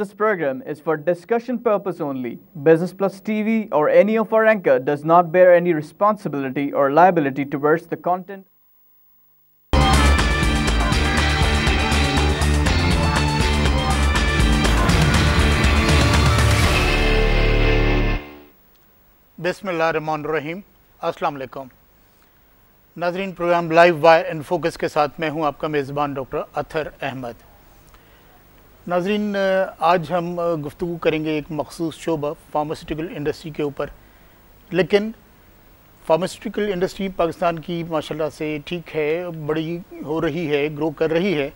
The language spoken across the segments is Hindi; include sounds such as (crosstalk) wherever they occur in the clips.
This program is for discussion purpose only. Business Plus TV or any of our anchor does not bear any responsibility or liability towards the content. बिसमीम अस्सलाम वालेकुम नाजरीन program live by in focus के साथ मैं हूं आपका मेज़बान डॉक्टर अथर अहमद नाजरीन, आज हम गुफ्तु करेंगे एक मखसूस शोबा फार्मास्यूटिकल इंडस्ट्री के ऊपर। लेकिन फार्मास्यूटिकल इंडस्ट्री पाकिस्तान की माशाल्लाह से ठीक है, बड़ी हो रही है ग्रो कर रही है।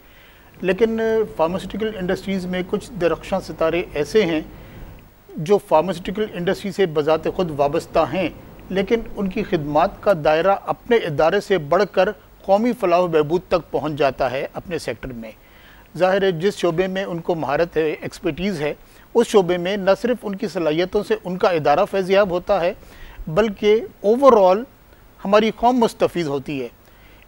लेकिन फार्मास्यूटिकल इंडस्ट्रीज़ में कुछ दरख्शां सितारे ऐसे हैं जो फार्मास्यूटिकल इंडस्ट्री से बजात ख़ुद वाबस्ता हैं, लेकिन उनकी खदमात का दायरा अपने इदारे से बढ़कर कौमी फलाह बहबूद तक पहुँच जाता है अपने सेक्टर में। ज़ाहिर है, जिस शोबे में उनको महारत है एक्सपर्टीज़ है, उस शोबे में न सिर्फ़ उनकी सलाहियतों से उनका इदारा फैज़याब होता है, बल्कि ओवरऑल हमारी कौम मुस्तफ़ होती है।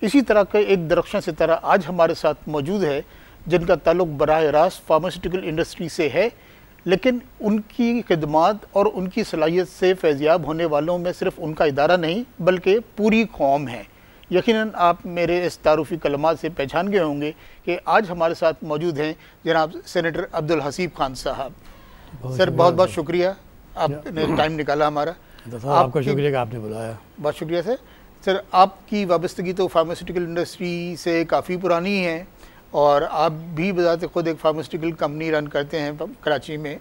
इसी तरह का एक दरख्शां सितारा आज हमारे साथ मौजूद है, जिनका ताल्लुक बरह रास्त फार्मास्यूटिकल इंडस्ट्री से है, लेकिन उनकी खदमात और उनकी सलाहियत से फैज़याब होने वालों में सिर्फ़ उनका इदारा नहीं, बल्कि पूरी कौम है। यकीनन आप मेरे इस तारुफ़ी कलमात से पहचान गए होंगे कि आज हमारे साथ मौजूद हैं जनाब सेनेटर अब्दुल हसीब खान साहब। सर बहुत बहुत शुक्रिया। आपने टाइम निकाला हमारा। आपका शुक्रिया कि आपने बुलाया। बहुत शुक्रिया सर। सर आपकी वाबस्तगी तो फार्मास्यूटिकल इंडस्ट्री से काफ़ी पुरानी है और आप भी बजाते खुद एक फार्मास्यूटिकल कंपनी रन करते हैं कराची में।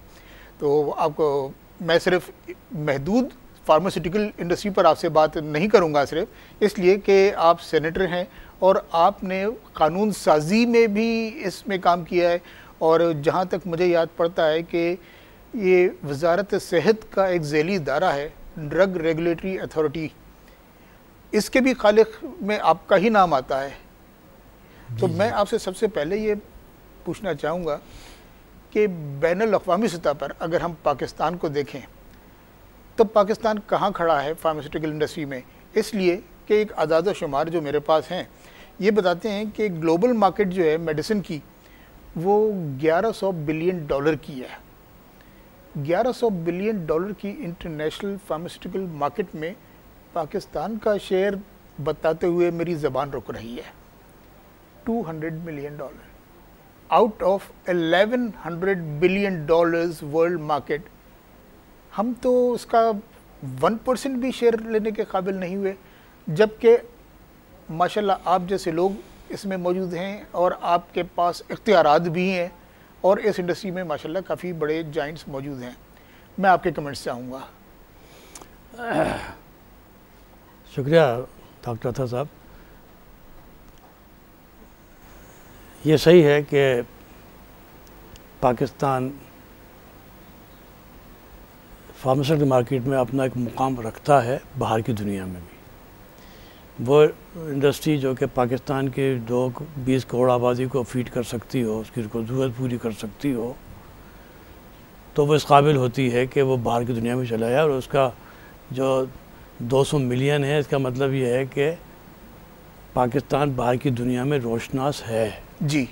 तो आपको मैं सिर्फ़ महदूद फार्मास्यूटिकल इंडस्ट्री पर आपसे बात नहीं करूँगा सिर्फ़ इसलिए कि आप सेनेटर हैं और आपने कानून साजी में भी इसमें काम किया है और जहाँ तक मुझे याद पड़ता है कि ये वजारत सेहत का एक झैली इदारा है ड्रग रेगुलेटरी अथॉरिटी इसके भी खालिक में आपका ही नाम आता है। तो मैं आपसे सबसे पहले ये पूछना चाहूँगा कि बैन अवी सतह पर अगर हम पाकिस्तान को देखें तो पाकिस्तान कहाँ खड़ा है फार्मास्यूटिकल इंडस्ट्री में? इसलिए कि एक आज़ाद शुमार जो मेरे पास हैं, ये बताते हैं कि ग्लोबल मार्केट जो है मेडिसिन की, वो 1100 बिलियन डॉलर की है। 1100 बिलियन डॉलर की इंटरनेशनल फार्मास्यूटिकल मार्केट में पाकिस्तान का शेयर बताते हुए मेरी ज़बान रुक रही है। 200 million dollar out of 1100 billion dollars world market हम तो उसका वन परसेंट भी शेयर लेने के काबिल नहीं हुए, जबकि माशाल्लाह आप जैसे लोग इसमें मौजूद हैं और आपके पास इख्तियार भी हैं और इस इंडस्ट्री में माशाल्लाह काफ़ी बड़े जॉइंट्स मौजूद हैं। मैं आपके कमेंट्स चाहूँगा (clears throat) शुक्रिया डॉक्टर था साहब। ये सही है कि पाकिस्तान फार्मास्यूटिकल मार्केट में अपना एक मुकाम रखता है बाहर की दुनिया में भी। वो इंडस्ट्री जो कि पाकिस्तान के दो बीस करोड़ आबादी को फ़ीड कर सकती हो उसकी ज़रूरत पूरी कर सकती हो तो वो इस काबिल होती है कि वो बाहर की दुनिया में चला जाए और उसका जो 200 मिलियन है इसका मतलब ये है कि पाकिस्तान बाहर की दुनिया में रोशनास है। जी।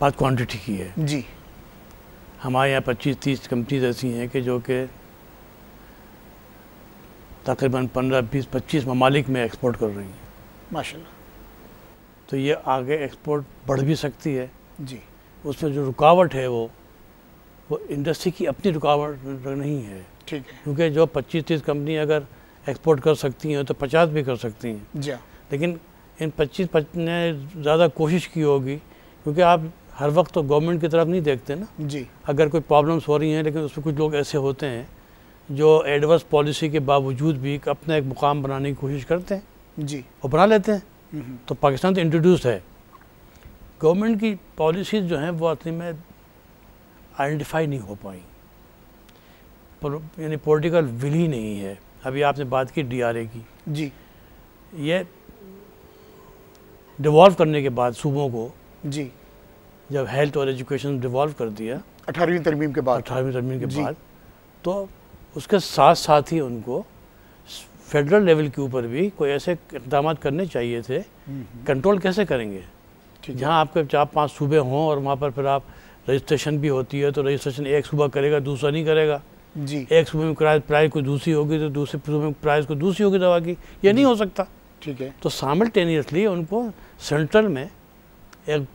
बात क्वांटिटी की है। जी। हमारे यहाँ पच्चीस तीस कंपनीज़ ऐसी हैं कि जो कि तकरीबन पंद्रह बीस पच्चीस ममालिक में एक्सपोर्ट कर रही हैं। माशाल्लाह। तो ये आगे एक्सपोर्ट बढ़ भी सकती है। जी। उसमें जो रुकावट है वो वो इंडस्ट्री की अपनी रुकावट नहीं है। ठीक है। क्योंकि जो पच्चीस तीस कंपनी अगर एक्सपोर्ट कर सकती हैं तो पचास भी कर सकती हैं। जी। लेकिन इन पच्चीस ने ज़्यादा कोशिश की होगी क्योंकि आप हर वक्त तो गवर्नमेंट की तरफ़ नहीं देखते ना। जी। अगर कोई प्रॉब्लम्स हो रही हैं लेकिन उसमें कुछ लोग ऐसे होते हैं जो एडवर्स पॉलिसी के बावजूद भी अपना एक मुकाम बनाने की कोशिश करते हैं। जी। और बना लेते हैं। तो पाकिस्तान तो इंट्रोड्यूस है। गवर्नमेंट की पॉलिसीज़ जो हैं वो असली में आइडेंटिफाई नहीं हो पाई। यानी पॉलिटिकल विल ही नहीं है। अभी आपने बात की डीआरए की। जी। ये डिवॉल्व करने के बाद सूबों को जी। जब हेल्थ और एजुकेशन डिवॉल्व कर दिया अठारहवीं तरमीम के बाद। अठारहवीं तरमीम के बाद तो उसके साथ साथ ही उनको फेडरल लेवल के ऊपर भी कोई ऐसे इकदाम करने चाहिए थे कंट्रोल कैसे करेंगे? जहाँ आपके चार पाँच सूबे हों और वहाँ पर फिर आप रजिस्ट्रेशन भी होती है तो रजिस्ट्रेशन एक सुबह करेगा दूसरा नहीं करेगा। जी। एक सुबह में प्राइस कोई दूसरी होगी तो दूसरे सुबह में प्राइस कोई दूसरी होगी दवा की। ये नहीं हो सकता। ठीक है। तो सामल्टेनियसली उनको सेंट्रल में एक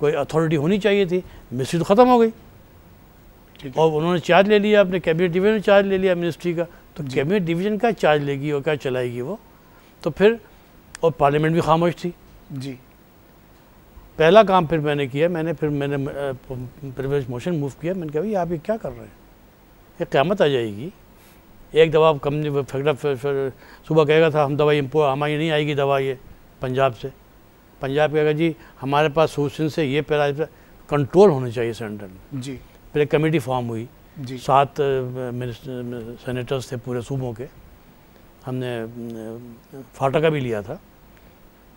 कोई अथॉरिटी होनी चाहिए थी मिनिस्ट्री तो ख़त्म हो गई। और उन्होंने चार्ज ले लिया अपने कैबिनेट डिवीज़न ने चार्ज ले लिया मिनिस्ट्री का। तो। कैबिनेट डिवीज़न का चार्ज लेगी और क्या चलाएगी वो? तो फिर और पार्लियामेंट भी खामोश थी। जी। पहला काम फिर मैंने किया मैंने फिर मैंने प्रिविलेज मोशन मूव किया। मैंने कहा भाई आप ये क्या कर रहे हैं? ये क़्यामत आ जाएगी। एक दवा कंपनी फैक्टर फिर- सुबह कहेगा था हम दवाई हमारी नहीं आएगी दवा ये पंजाब से। पंजाब कहेगा जी हमारे पास सूचन से ये पैरा कंट्रोल होना चाहिए सेंट्रल में जी। फिर एक कमेटी फॉर्म हुई। जी। सात सेनेटर्स थे पूरे सूबों के। हमने फाटा का भी लिया था।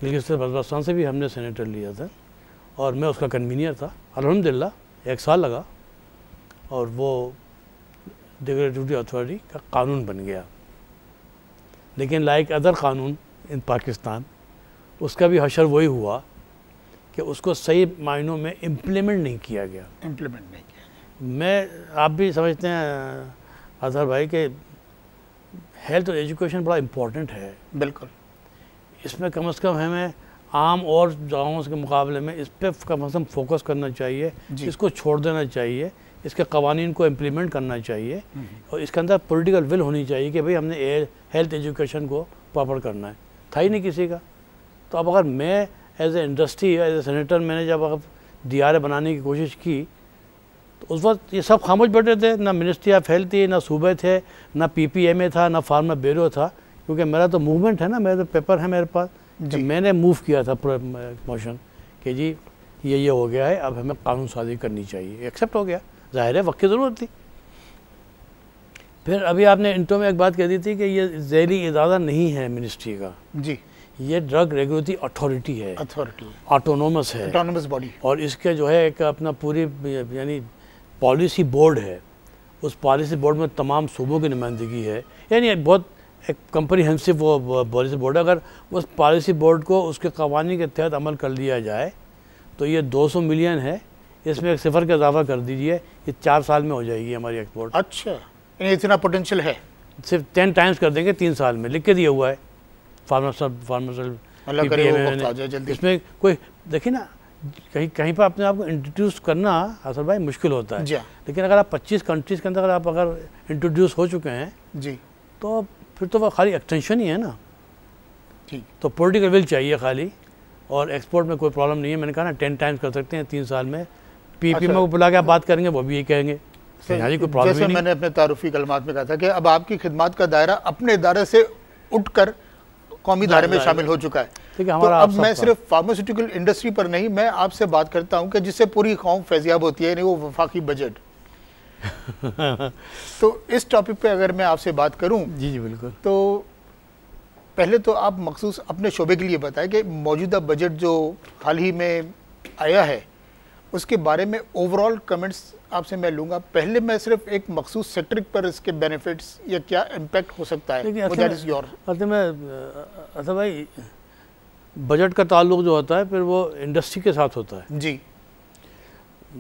बल्तिस्तान से भी हमने सेनेटर लिया था। और मैं उसका कन्वीनियर था। अल्हम्दुलिल्लाह एक साल लगा। और वो डिग्रेटिविटी अथॉरिटी का कानून बन गया। लेकिन लाइक अदर कानून इन पाकिस्तान उसका भी हशर वही हुआ कि उसको सही मायनों में इम्प्लीमेंट नहीं किया गया। इम्प्लीमेंट नहीं किया मैं आप भी समझते हैं अजहर भाई के हेल्थ और एजुकेशन बड़ा इम्पोर्टेंट है। बिल्कुल। इसमें कम से कम हमें आम और जगहों के मुकाबले में इस पर कम अज़ कम फोकस करना चाहिए इसको छोड़ देना चाहिए इसके कवानीन को इम्प्लीमेंट करना चाहिए और इसके अंदर पॉलिटिकल विल होनी चाहिए कि भाई हमने हेल्थ एजुकेशन को प्रॉपर करना है। था ही नहीं किसी का। तो अब अगर मैं as a industry as a senator मैंने जब अगर डी बनाने की कोशिश की तो उस वक्त ये सब खामोश बैठे थे। ना मिनिस्ट्री ऑफ़ हेल्थ थी ना सूबे थे ना पीपीएमए था ना फार्मा ब्यूरो था क्योंकि मेरा तो मूवमेंट है ना मेरा तो पेपर है मेरे पास। मैंने मूव किया था मोशन कि जी ये ये हो गया है अब हमें कानून साजी करनी चाहिए। एक्सेप्ट हो गया। ज़ाहिर है वक्त की ज़रूरत थी। फिर अभी आपने इंटो में एक बात कह दी थी कि ये जैली इदारा नहीं है मिनिस्ट्री का। जी। ये ड्रग रेगुलेटरी अथॉरिटी है। अथॉरिटी ऑटोनोमस है। ऑटोनमस बॉडी और इसके जो है एक अपना पूरी यानी पॉलिसी बोर्ड है। उस पॉलिसी बोर्ड में तमाम सूबों की नुमाइंदगी है। यानी एक बहुत एक कंप्रीहेंसिव वो पॉलिसी बोर्ड है। अगर उस पॉलिसी बोर्ड को उसके कवानी के तहत अमल कर लिया जाए तो ये 200 मिलियन है। इसमें एक सिफर का इजाफा कर दीजिए। ये चार साल में हो जाएगी हमारी एक्सपोर्ट अच्छा। इतना पोटेंशियल है। सिर्फ़ टेन टाइम्स कर देंगे तीन साल में। लिख के दिया हुआ है। करे वक्त आ जाए जल्दी। इसमें कोई देखिए ना कहीं कहीं पर अपने आप को इंट्रोड्यूस करना असल भाई मुश्किल होता है। हाँ। लेकिन अगर आप 25 कंट्रीज़ के अंदर अगर आप अगर इंट्रोड्यूस हो चुके हैं जी। तो फिर तो वो खाली एक्सटेंशन ही है ना। ठीक। तो पॉलिटिकल विल चाहिए खाली और एक्सपोर्ट में कोई प्रॉब्लम नहीं है। मैंने कहा ना टेन टाइम्स कर सकते हैं तीन साल में। पी पी अच्छा। में बुला के आप बात करेंगे वो भी यही कहेंगे। यहाँ कोई प्रॉब्लम जैसे मैंने अपने तारुफी कलमात में कहा था कि अब आपकी खिदमत का दायरा अपने इदारे से उठकर कौमी दायरे में शामिल हो चुका है। तो अब मैं सिर्फ़ फार्मास्यूटिकल इंडस्ट्री पर नहीं मैं आपसे बात करता हूँ कि जिससे पूरी कौम फैजियाब होती है यानी वो वफाकी बजट (laughs) तो इस टॉपिक पे अगर मैं आपसे बात करूँ जी जी बिल्कुल। तो पहले तो आप मखसूस अपने शोबे के लिए बताएँ कि मौजूदा बजट जो हाल ही में आया है उसके बारे में ओवरऑल कमेंट्स आपसे मैं लूँगा। पहले मैं सिर्फ़ एक मखसूस सेक्टर पर इसके बेनिफिट्स या क्या इम्पैक्ट हो सकता है? असल that में- असल अच्छा भाई बजट का ताल्लुक जो होता है फिर वो इंडस्ट्री के साथ होता है। जी।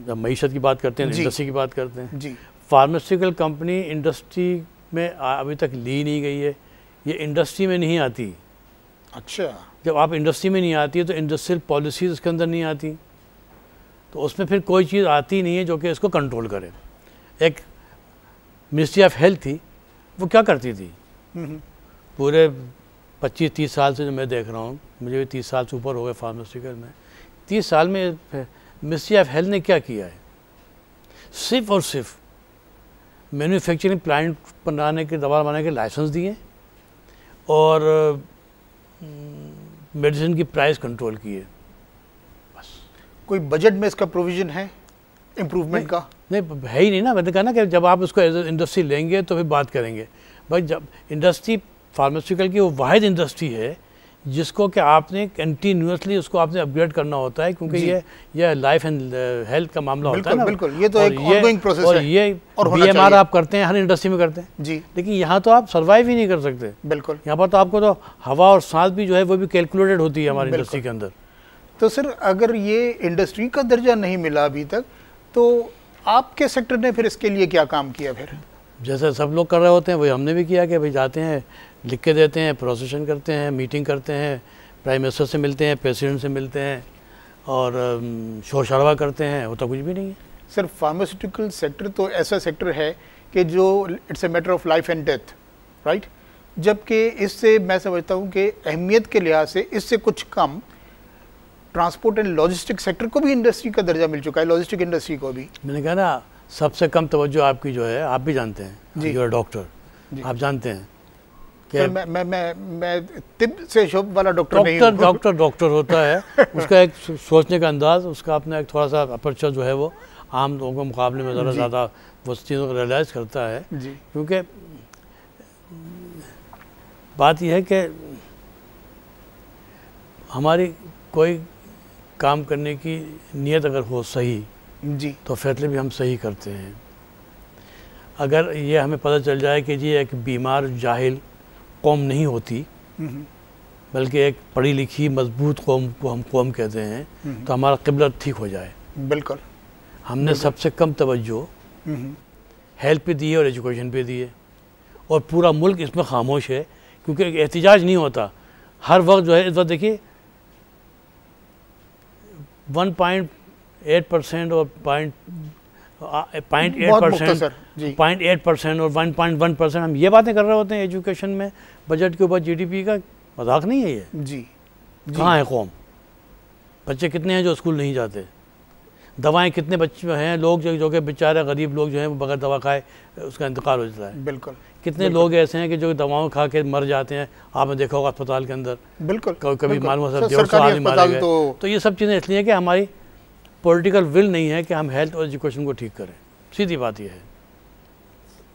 जब मीशत की बात करते हैं। इंडस्ट्री की बात करते हैं। जी। फार्मास्यूटिकल कंपनी इंडस्ट्री में अभी तक ली नहीं गई है। ये इंडस्ट्री में नहीं आती। अच्छा। जब आप इंडस्ट्री में नहीं आती है तो इंडस्ट्रियल पॉलिसीज़ उसके अंदर नहीं आती। तो उसमें फिर कोई चीज़ आती नहीं है जो कि इसको कंट्रोल करे। एक मिनिस्ट्री ऑफ़ हेल्थ थी वो क्या करती थी? हम्म, पूरे 25-30 साल से जो मैं देख रहा हूँ मुझे भी 30 साल से ऊपर हो गए फार्मास्यूटिकल में। 30 साल में मिनिस्ट्री ऑफ़ हेल्थ ने क्या किया है? सिर्फ़ और सिर्फ़ मैन्युफैक्चरिंग प्लांट बनाने के दवा बनाने के लाइसेंस दिए और मेडिसिन की प्राइस कंट्रोल किए। कोई बजट में इसका प्रोविज़न है? इम्प्रूवमेंट का? नहीं है ही नहीं ना। मैंने कहा ना कि जब आप उसको एज इंडस्ट्री लेंगे तो फिर बात करेंगे। भाई जब इंडस्ट्री फार्मास्यूटिकल की वो वाहिद इंडस्ट्री है जिसको कि आपने कंटिन्यूसली उसको आपने अपग्रेड करना होता है क्योंकि ये ये लाइफ एंड हेल्थ का मामला होता है बिल्कुल, ना। बिल्कुल। ये तो और एक ongoing process और ये और होना बी आप करते हैं हर इंडस्ट्री में करते हैं। जी। लेकिन यहाँ तो आप सर्वाइव ही नहीं कर सकते। बिल्कुल। यहाँ पर तो आपको तो हवा और सांस भी जो है वो भी कैलकुलेटेड होती है हमारी इंडस्ट्री के अंदर। तो सर अगर ये इंडस्ट्री का दर्जा नहीं मिला अभी तक तो आपके सेक्टर ने फिर इसके लिए क्या काम किया फिर? जैसे सब लोग कर रहे होते हैं वही हमने भी किया कि भाई जाते हैं लिख के देते हैं प्रोसेशन करते हैं मीटिंग करते हैं प्राइम मिनिस्टर से मिलते हैं प्रेसिडेंट से मिलते हैं और शोर शराबा करते हैं वो तो कुछ भी नहीं है। सर फार्मास्यूटिकल सेक्टर तो ऐसा सेक्टर है कि जो it's a matter of life and death right जबकि इससे मैं समझता हूँ कि अहमियत के लिहाज से इससे कुछ कम ट्रांसपोर्ट एंड लॉजिस्टिक सेक्टर को भी इंडस्ट्री का दर्जा मिल चुका है लॉजिस्टिक इंडस्ट्री को भी। मैंने कहा ना सबसे कम तवज्जो आपकी जो है आप भी जानते जी। हैं यूर डॉक्टर आप जानते हैं सर मैं मैं मैं मैं तिब से शुभ वाला डॉक्टर नहीं डॉक्टर डॉक्टर डॉक्टर होता है। (laughs) उसका एक सोचने का अंदाज उसका अपना एक थोड़ा सा अपर्चर जो है वो आम लोगों के मुकाबले में ज़रा ज़्यादा वो चीज़ों को रियलाइज़ करता है। क्योंकि बात यह है कि हमारी कोई काम करने की नीयत अगर हो सही जी। तो फैसले भी हम सही करते हैं। अगर ये हमें पता चल जाए कि जी एक बीमार जाहिल कौम नहीं होती बल्कि एक पढ़ी लिखी मज़बूत कौम को हम कौम कहते हैं तो हमारा किबला ठीक हो जाए। बिल्कुल। हमने सबसे कम तवज्जो हेल्थ पे दी है और एजुकेशन पे दी है। और पूरा मुल्क इसमें खामोश है क्योंकि एक एहतजाज नहीं होता। हर वक्त जो है इस वक्त देखिए वन पॉइंट एट परसेंट और point point eight percent point eight percent और वन पॉइंट वन परसेंट हम ये बातें कर रहे होते हैं एजुकेशन में बजट के ऊपर जीडीपी का मज़ाक नहीं है ये? जी। जी। कहाँ है कौम? बच्चे कितने हैं जो स्कूल नहीं जाते? दवाएँ कितने बच्चे हैं? लोग जो जो कि बेचारे गरीब लोग जो हैं वो बगैर दवा खाए उसका इंतकाल हो जाता है। बिल्कुल। कितने लोग ऐसे हैं कि जो दवाओं खा के मर जाते हैं आपने देखा होगा अस्पताल के अंदर। बिल्कुल। कभी मालूम सर, होता डेढ़ सौ आदमी मारे गए। तो तो ये सब चीज़ें इसलिए कि हमारी पॉलिटिकल विल नहीं है कि हम हेल्थ और एजुकेशन को ठीक करें। सीधी बात यह है।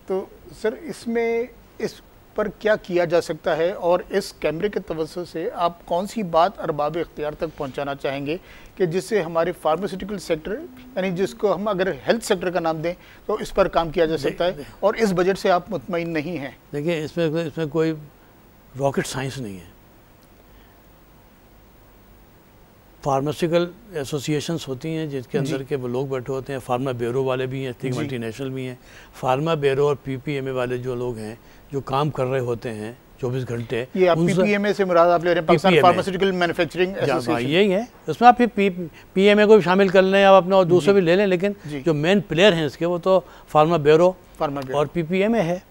तो सर इसमें इस पर क्या किया जा सकता है और इस कैमरे के तवज्जो से आप कौन सी बात अरबाब इख्तियार तक पहुंचाना चाहेंगे कि जिससे हमारे फार्मास्यूटिकल सेक्टर यानी जिसको हम अगर हेल्थ सेक्टर का नाम दें तो इस पर काम किया जा सकता है और इस बजट से आप मुतमिन नहीं हैं। देखिए इसमें इसमें कोई रॉकेट साइंस नहीं है। फार्मासिकल एसोसिएशंस होती हैं जिसके अंदर के वो लोग बैठे होते हैं फार्मा ब्यूरो वाले भी हैं मल्टी जी। मल्टीनेशनल भी हैं। फार्मा ब्यूरो और पीपीएमए वाले जो लोग हैं जो काम कर रहे होते हैं 24 घंटे ये आप पीपीएमए से मुराद आप ले रहे हैं पाकिस्तान फार्मास्यूटिकल मैन्युफैक्चरिंग एसोसिएशन यही है। उसमें आप फिर पी पी एम ए को भी शामिल कर लें आप अपने और दूसरे भी ले लें लेकिन जो। मेन प्लेयर हैं इसके वो तो फार्मा ब्यूरो और पी पी एम ए है।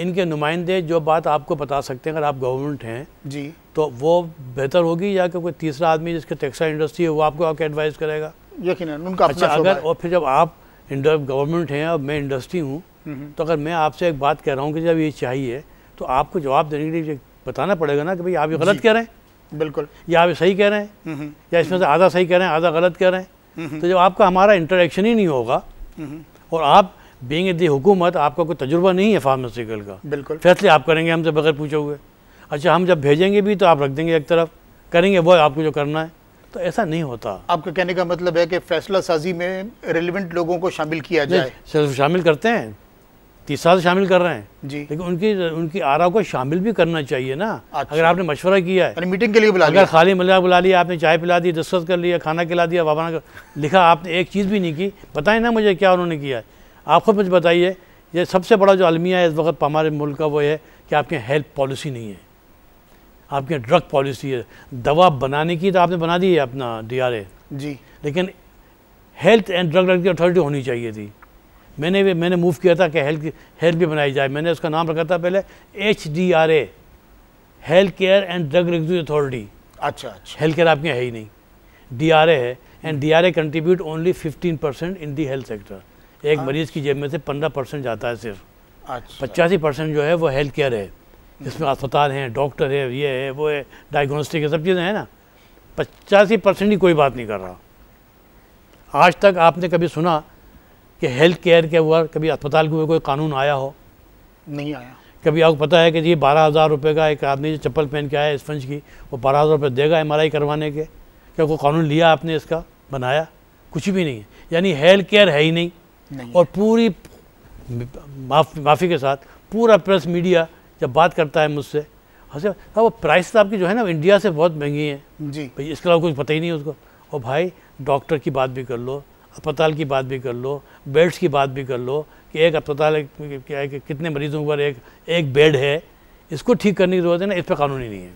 इनके नुमाइंदे जो बात आपको बता सकते हैं अगर आप गवर्नमेंट हैं जी। तो वो बेहतर होगी या कि कोई तीसरा आदमी जिसके टेक्सटाइल इंडस्ट्री है वो आपको आके एडवाइस करेगा। यकीनन उनका अच्छा अगर और फिर जब आप गवर्नमेंट हैं और मैं इंडस्ट्री हूँ तो अगर मैं आपसे एक बात कह रहा हूँ कि जब ये चाहिए तो आपको जवाब देने के लिए बताना पड़ेगा ना कि भाई आप ये गलत कह रहे हैं? बिल्कुल। या आप सही कह रहे हैं? हम्म, या इसमें से आधा सही कह रहे हैं आधा गलत कह रहे हैं? तो जब आपका हमारा इंटरेक्शन ही नहीं होगा हम्म, और आप बींग दी हुकूमत आपका कोई तजुर्बा नहीं है फार्मासिकल का। बिल्कुल। फैसले आप करेंगे हमसे बगैर पूछे हुए। अच्छा हम जब भेजेंगे भी तो आप रख देंगे एक तरफ़। करेंगे वो आपको जो करना है। तो ऐसा नहीं होता। आपका कहने का मतलब है कि फैसला साजी में रेलिवेंट लोगों को शामिल किया जाए। शामिल करते हैं। तीस साल शामिल कर रहे हैं। जी। लेकिन उनकी उनकी आरा को शामिल भी करना चाहिए ना। अच्छा। अगर आपने मशवरा किया है। मीटिंग के लिए बुला अगर खाली मिला बुला लिया आपने चाय पिला दी डिस्कस कर लिया खाना खिला दिया वापना कर लिखा आपने एक चीज़ भी नहीं की। बताएँ ना मुझे क्या उन्होंने किया है। आप खुद मुझे बताइए। ये सबसे बड़ा जो अलमिया है इस वक्त हमारे मुल्क का वो है कि आपके हेल्थ पॉलिसी नहीं है। आपके यहाँ ड्रग पॉलिसी है। दवा बनाने की तो आपने बना दी है अपना डी जी। लेकिन health and drug regulatory authority होनी चाहिए थी। मैंने भी मैंने मूव किया था कि हेल्थ हेल्थ भी बनाई जाए। मैंने उसका नाम रखा था पहले H D R A health care and drug regulatory authority अच्छा अच्छा। हेल्थ केयर आपके यहाँ है ही नहीं। डी आर ए है and D R A contribute only fifteen percent in the health sector एक मरीज़ की जेब में से पंद्रह परसेंट जाता है सिर्फ़। अच्छा। पचासी परसेंट जो है वो हेल्थ केयर है। जिसमें अस्पताल हैं डॉक्टर है ये है वो है डायग्नोस्टिक है सब चीज़ें हैं ना। पचासी परसेंट ही कोई बात नहीं कर रहा। आज तक आपने कभी सुना कि हेल्थ केयर के ऊपर कभी अस्पताल के ऊपर कोई कानून आया हो? नहीं आया। कभी आपको पता है कि जी बारह हज़ार रुपये का एक आदमी जो चप्पल पहन के आया स्पंज की वो बारह हज़ार रुपये देगा एमआरआई करवाने के? क्या कोई कानून लिया आपने इसका बनाया? कुछ भी नहीं है। यानी हेल्थ केयर है ही नहीं। नहीं और पूरी माफ़, माफ़ी के साथ पूरा प्रेस मीडिया जब बात करता है मुझसे अच्छा हाँ, वो प्राइस तो आपकी जो है ना इंडिया से बहुत महँगी है। जी। भाई इसके अलावा कुछ पता ही नहीं है उसको। और भाई डॉक्टर की बात भी कर लो। अस्पताल की बात भी कर लो बेड्स की बात भी कर लो कि एक अस्पताल क्या है कि कितने मरीजों पर एक एक बेड है इसको ठीक करने की ज़रूरत है ना इस पर कानूनी नहीं है।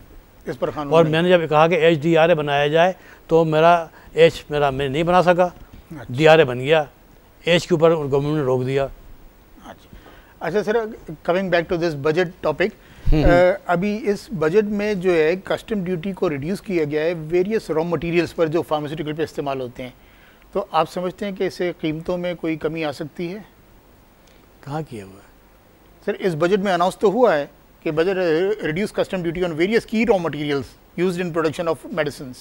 इस पर कानून और मैंने जब कहा कि एच डी आर ए बनाया जाए तो मेरा एच मेरा मैं नहीं बना सका। डी आर ए बन गया एच के ऊपर गवर्नमेंट ने रोक दिया। अच्छा। अच्छा sir coming back to this budget topic अभी इस बजट में जो है कस्टम ड्यूटी को रिड्यूस किया गया है वेरियस रॉ मटेरियल्स पर जो फार्मास्यूटिकल पे इस्तेमाल होते हैं। तो आप समझते हैं कि इससे कीमतों में कोई कमी आ सकती है? कहाँ किया हुआ है? सर इस बजट में अनाउंस तो हुआ है कि budget reduce custom duty on various की raw materials used in production of medicine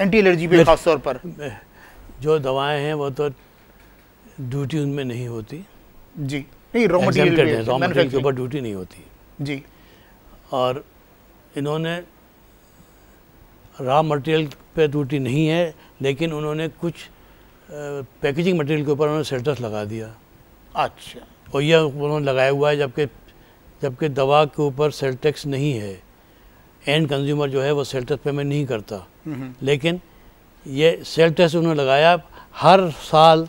anti allergy पे Med- खास तौर पर। जो दवाएँ हैं वो तो ड्यूटी उनमें नहीं होती। जी। नहीं raw Exempted material raw material के ऊपर ड्यूटी नहीं होती। जी। और इन्होंने रॉ मटेरियल पे ड्यूटी नहीं है लेकिन उन्होंने कुछ पैकेजिंग मटेरियल के ऊपर उन्होंने सेल्टस लगा दिया। अच्छा। और यह उन्होंने लगाया हुआ है जबकि जबकि दवा के ऊपर सेल टैक्स नहीं है। एंड कंज्यूमर जो है वो सेल टैक्स पेमेंट नहीं करता। हम्म, लेकिन ये सेल टैक्स उन्होंने लगाया। हर साल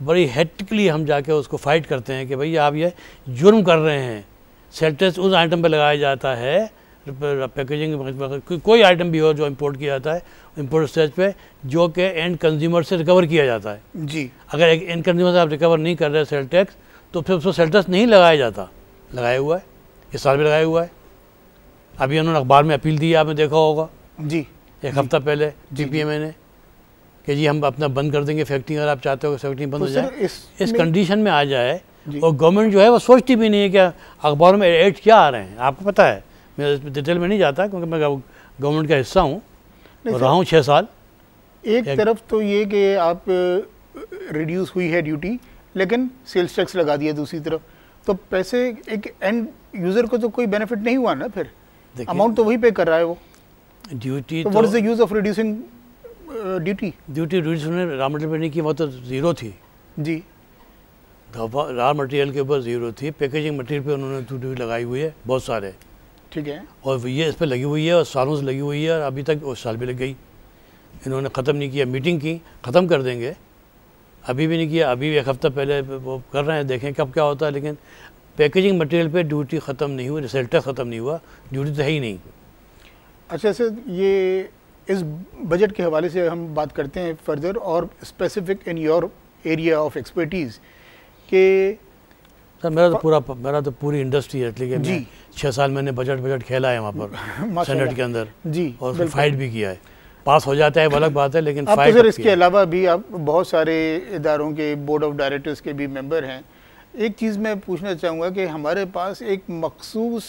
बड़ी हेक्टिकली हम जाके उसको फाइट करते हैं कि भैया आप ये जुर्म कर रहे हैं। सेल टैक्स उस आइटम पे लगाया जाता है पैकेजिंग कोई आइटम भी हो जो इंपोर्ट किया जाता है इंपोर्ट स्टेज पे जो कि एंड कंज्यूमर से रिकवर किया जाता है। जी। अगर एक एंड कंज्यूमर से आप रिकवर नहीं कर रहे सेल टैक्स तो फिर उसको सेल टैक्स नहीं लगाया जाता। लगाया हुआ है। इस साल भी लगाया हुआ है। अभी उन्होंने अखबार में अपील दी आपने देखा होगा। जी। एक हफ़्ता पहले जी, पी ने कि जी हम अपना बंद कर देंगे फैक्ट्री अगर आप चाहते हो कि फैक्ट्री बंद तो हो जाए। इस इस कंडीशन में आ जाए और गवर्नमेंट जो है वो सोचती भी नहीं है कि अखबारों में एड क्या आ रहे हैं। आपको पता है मैं डिटेल में नहीं जाता क्योंकि मैं गवर्नमेंट का हिस्सा हूँ और रहा हूँ छः साल। एक एक- तरफ़ तो ये कि आप रिड्यूस हुई है ड्यूटी लेकिन सेल्स टैक्स लगा दिया दूसरी तरफ़। तो पैसे एक एंड यूज़र को तो कोई बेनिफिट नहीं हुआ ना फिर? अमाउंट तो वही पे कर रहा है वो। ड्यूटी तो what is the use of reducing duty duty duty उन्होंने रॉ मटेरियल पे नहीं की वो तो ज़ीरो थी। जी। रॉ मटेरियल के ऊपर ज़ीरो थी। पैकेजिंग मटेरियल पे उन्होंने ड्यूटी लगाई हुई है बहुत सारे। ठीक है। और ये इस पर लगी हुई है और सालों से लगी हुई है और अभी तक उस साल भी लग गई। इन्होंने ख़त्म नहीं किया। मीटिंग की ख़त्म कर देंगे। अभी भी नहीं किया। अभी भी एक हफ़्ता पहले वो कर रहे हैं देखें कब क्या होता है लेकिन पैकेजिंग मटेरियल पे ड्यूटी ख़त्म नहीं हुई रिज़ल्ट ख़त्म नहीं हुआ। ड्यूटी तो है ही नहीं। अच्छा सर ये इस बजट के हवाले से हम बात करते हैं फर्दर और specific in your area of expertise के सर मेरा तो पूरा मेरा तो पूरी इंडस्ट्री है इसलिए। छः साल मैंने बजट बजट खेला है वहाँ पर (laughs) सेनेट के अंदर। जी और फाइट भी किया है। पास हो जाता है वो अलग बात है लेकिन आप तो सर इसके अलावा भी आप बहुत सारे इदारों के बोर्ड ऑफ़ डायरेक्टर्स के भी मेंबर हैं। एक चीज़ मैं पूछना चाहूँगा कि हमारे पास एक मखसूस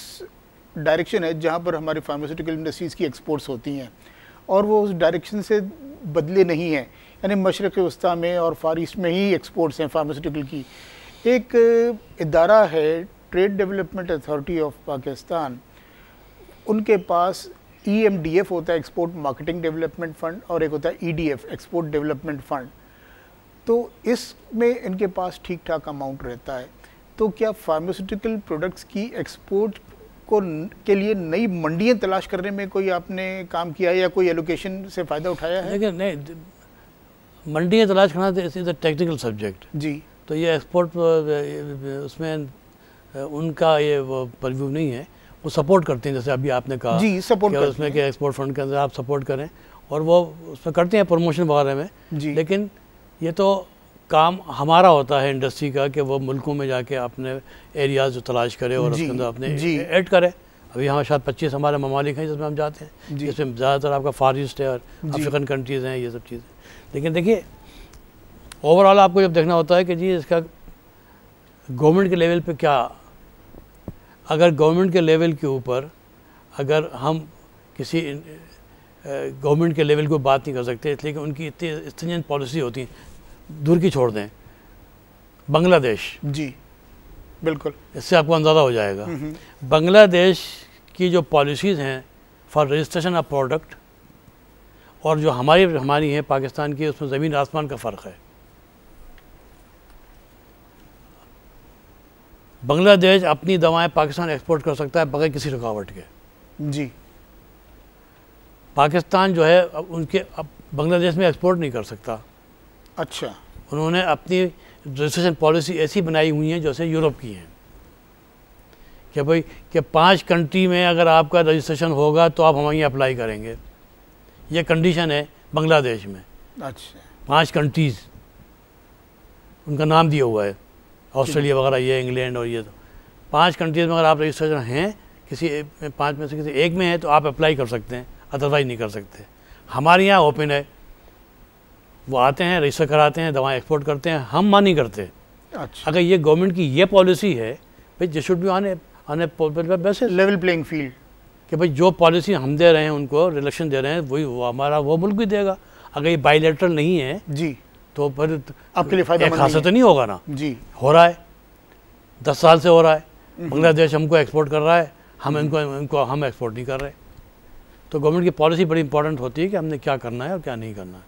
डायरेक्शन है जहाँ पर हमारी फार्मास्यूटिकल इंडस्ट्रीज़ की एक्सपोर्ट्स होती हैं और वो उस डायरेक्शन से बदले नहीं हैं। यानी मशरक़ वस्ती में और फार ईस्ट में ही एक्सपोर्ट्स हैं फार्मास्यूटिकल की। एक इदारा है trade development authority of Pakistan उनके पास ई एफ़ होता है एक्सपोर्ट मार्केटिंग डेवलपमेंट फंड और एक होता है ई एक्सपोर्ट डेवलपमेंट फंड तो इसमें इनके पास ठीक ठाक अमाउंट रहता है। तो क्या फार्मास्यूटिकल प्रोडक्ट्स की एक्सपोर्ट को के लिए नई मंडियाँ तलाश करने में कोई आपने काम किया या कोई एलोकेशन से फ़ायदा उठाया है? लेकिन नहीं मंडियाँ तलाश करना इज़ अ टेक्निकल सब्जेक्ट जी। तो ये एक्सपोर्ट उसमें उनका ये वो परव्यू नहीं है। वो सपोर्ट करते हैं जैसे अभी आपने कहा जी सपोर्ट करते उसमें। कि एक्सपोर्ट फंड के अंदर आप सपोर्ट करें और वो उसमें करते हैं प्रमोशन वगैरह में। जी। लेकिन ये तो काम हमारा होता है इंडस्ट्री का कि वो मुल्कों में जाके अपने एरियाज़ तलाश करे और उसके अंदर अपने। ऐड करे। अभी हमारे शायद पच्चीस हमारे ममालिक हैं जिसमें हम जाते हैं। जिसमें ज़्यादातर आपका फार ईस्ट है और अफ्रीकन कंट्रीज़ हैं ये सब चीज़ें। लेकिन देखिए ओवरऑल आपको जब देखना होता है कि जी इसका गवर्नमेंट के लेवल पे क्या अगर गवर्नमेंट के लेवल के ऊपर अगर हम किसी गवर्नमेंट के लेवल को बात नहीं कर सकते इसलिए कि उनकी इतनी स्ट्रिंजेंट पॉलिसी होती है दूर की छोड़ दें। बांग्लादेश। जी बिल्कुल। इससे आपको अंदाज़ा हो जाएगा। हम्म, हम्म। बांग्लादेश की जो पॉलिसीज़ हैं फॉर रजिस्ट्रेशन ऑफ़ प्रोडक्ट और जो हमारी हमारी है पाकिस्तान की उसमें ज़मीन आसमान का फ़र्क है। बांग्लादेश अपनी दवाएँ पाकिस्तान एक्सपोर्ट कर सकता है बगैर किसी रुकावट के। जी। पाकिस्तान जो है अब उनके अब बांग्लादेश में एक्सपोर्ट नहीं कर सकता। अच्छा। उन्होंने अपनी रजिस्ट्रेशन पॉलिसी ऐसी बनाई हुई है जैसे यूरोप की हैं। कि भाई कि पाँच कंट्री में अगर आपका रजिस्ट्रेशन होगा तो आप हमारे यहाँ अप्लाई करेंगे। ये कंडीशन है बांग्लादेश में। अच्छा। पाँच कंट्रीज़ उनका नाम दिया हुआ है। ऑस्ट्रेलिया वगैरह ये इंग्लैंड और ये तो। पाँच कंट्रीज़ में अगर आप रजिस्ट्रेशन हैं किसी पाँच में से किसी एक में है तो आप अप्लाई कर सकते हैं अदरवाइज़ नहीं कर सकते। हमारे यहाँ ओपन है। वो आते हैं रजिस्टर कराते हैं दवाएँ एक्सपोर्ट करते हैं हम माँ नहीं करते अच्छा। अगर ये गवर्नमेंट की ये पॉलिसी है भाई जिस शुड भी आने आने बेसिस लेवल प्लेइंग फ़ील्ड कि भाई जो पॉलिसी हम दे रहे हैं उनको रिलेक्शन दे रहे हैं वही वो हमारा वो मुल्क भी देगा। अगर ये बाइलेटरल नहीं है जी। तो फिर आपके लिए फ़ायदा खासा तो नहीं होगा ना। जी। हो रहा है। दस साल से हो रहा है। बांग्लादेश हमको एक्सपोर्ट कर रहा है। हम इनको इनको हम एक्सपोर्ट नहीं कर रहे। तो गवर्नमेंट की पॉलिसी बड़ी इंपॉर्टेंट होती है कि हमने क्या करना है और क्या नहीं करना है।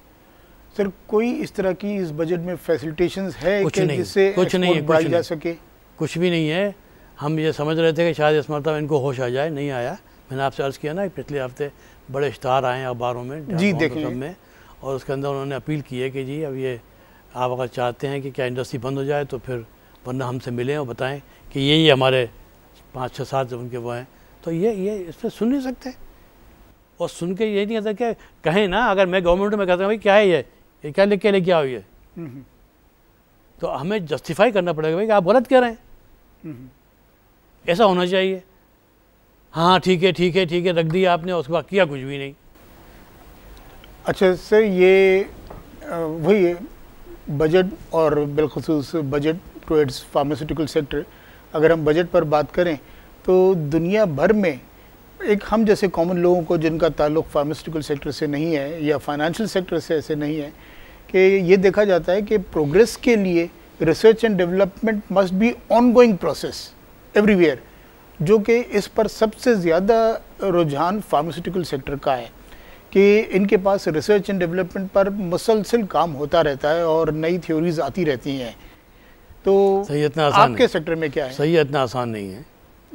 सर कोई इस तरह की इस बजट में फैसिलिटेशंस है कुछ नहीं, जिससे कुछ नहीं है, कुछ जा नहीं। सके? कुछ भी नहीं है। हम ये समझ रहे थे कि शायद इस मरतबा इनको होश आ जाए नहीं आया। मैंने आपसे अर्ज़ किया ना पिछले हफ़्ते बड़े इश्तहार आए हैं अखबारों में जी, डाकघरों देखे सब में। और उसके अंदर उन्होंने अपील की है कि जी अब ये आप अगर चाहते हैं कि क्या इंडस्ट्री बंद हो जाए तो फिर वरना हमसे मिलें और बताएँ कि ये ये हमारे पाँच छः सात उनके वो हैं। तो ये ये इस पर सुन नहीं सकते। और सुन के ये नहीं कहता कि कहें ना अगर मैं गवर्नमेंट में कहता हूँ भाई क्या है ये? ये क्या लिख के लेके आओ ये? तो हमें जस्टिफाई करना पड़ेगा भाई कि आप गलत कह रहे हैं। ऐसा होना चाहिए। हाँ ठीक है ठीक है ठीक है रख दिया आपने उसके बाद किया कुछ भी नहीं। अच्छा सर, ये वही बजट और बिलखसूस बजट टुवर्ड्स फार्मास्यूटिकल सेक्टर अगर हम बजट पर बात करें तो दुनिया भर में एक हम जैसे कॉमन लोगों को जिनका ताल्लुक फार्मास्यूटिकल सेक्टर से नहीं है या फाइनेंशियल सेक्टर से ऐसे नहीं है, कि ये देखा जाता है कि प्रोग्रेस के लिए research and development must be ongoing process everywhere जो कि इस पर सबसे ज़्यादा रुझान फार्मास्यूटिकल सेक्टर का है। कि इनके पास रिसर्च एंड डेवलपमेंट पर मुसलसिल काम होता रहता है और नई थ्योरीज आती रहती हैं। तो सही इतना आसान आपके सेक्टर में क्या है? सही इतना आसान नहीं है।